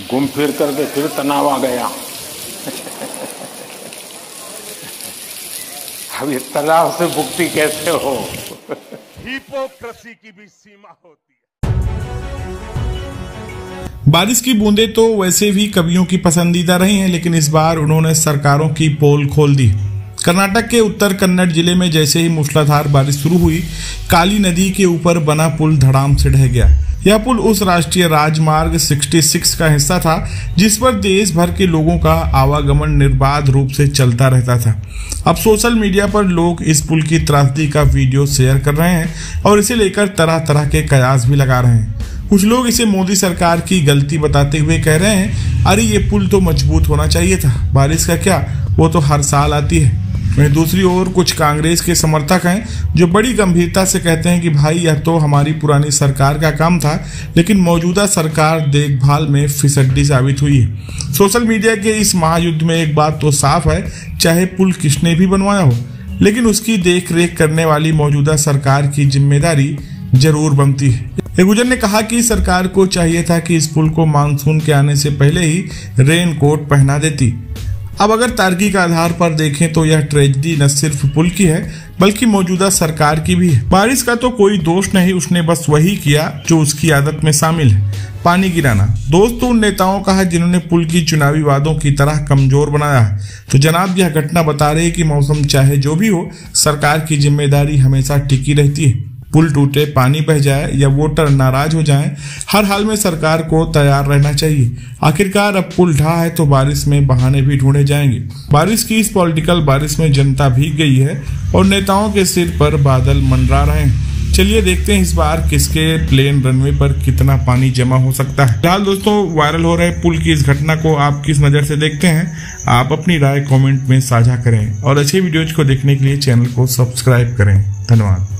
घूम फिर करके फिर तनाव आ गया। अब इस तनाव से मुक्ति कैसे हो? हिपोक्रेसी की भी सीमा होती है। बारिश की बूंदें तो वैसे भी कवियों की पसंदीदा रही हैं लेकिन इस बार उन्होंने सरकारों की पोल खोल दी। कर्नाटक के उत्तर कन्नड़ ज़िले में जैसे ही मूसलाधार बारिश शुरू हुई काली नदी के ऊपर बना पुल धड़ाम से ढह गया। यह पुल उस राष्ट्रीय राजमार्ग 66 का हिस्सा था, जिस पर देश भर के लोगों का आवागमन निर्बाध रूप से चलता रहता था। अब सोशल मीडिया पर लोग इस पुल की त्रासदी का वीडियो शेयर कर रहे हैं और इसे लेकर तरह तरह के कयास भी लगा रहे हैं। कुछ लोग इसे मोदी सरकार की गलती बताते हुए कह रहे हैं, अरे, ये पुल तो मज़बूत होना चाहिए था। बारिश का क्या? वो तो हर साल आती है। वहीं दूसरी ओर कुछ कांग्रेस के समर्थक हैं, जो बड़ी गंभीरता से कहते हैं कि भाई, यह तो हमारी पुरानी सरकार का काम था, लेकिन मौजूदा सरकार देखभाल में फिसड्डी साबित हुई है। सोशल मीडिया के इस महायुद्ध में एक बात तो साफ़ है, चाहे पुल किसने भी बनवाया हो, लेकिन उसकी देख रेख करने वाली मौजूदा सरकार की ज़िम्मेदारी ज़रूर बनती है। गुजर ने कहा कि सरकार को चाहिए था कि इस पुल को मानसून के आने से पहले ही रेन कोट पहना देती। अब अगर तार्किक आधार पर देखें तो यह ट्रेजिडी न सिर्फ़ पुल की है, बल्कि मौजूदा सरकार की भी है। बारिश का तो कोई दोष नहीं, उसने बस वही किया जो उसकी आदत में शामिल है। पानी गिराना। दोस्तों, उन नेताओं का है जिन्होंने पुल की चुनावी वादों की तरह कमज़ोर बनाया है। तो जनाब, यह घटना बता रही है कि मौसम चाहे जो भी हो, सरकार की ज़िम्मेदारी हमेशा टिकी रहती है। पुल टूटे पानी बह जाए या वोटर नाराज़ हो जाएँ, हर हाल में सरकार को तैयार रहना चाहिए। आखिरकार अब पुल ढा है तो बारिश में बहाने भी ढूंढे जाएँगे। बारिश की इस पॉलिटिकल बारिश में जनता भीग गई है और नेताओं के सिर पर बादल मंडरा रहे हैं। चलिए देखते हैं इस बार किसके प्लेन रनवे पर कितना पानी जमा हो सकता है। फ़िलहाल दोस्तों वायरल हो रहे पुल की इस घटना को आप किस नज़र से देखते हैं आप अपनी राय कमेंट में साझा करें और अच्छे वीडियोज़ को देखने के लिए चैनल को सब्सक्राइब करें। धन्यवाद।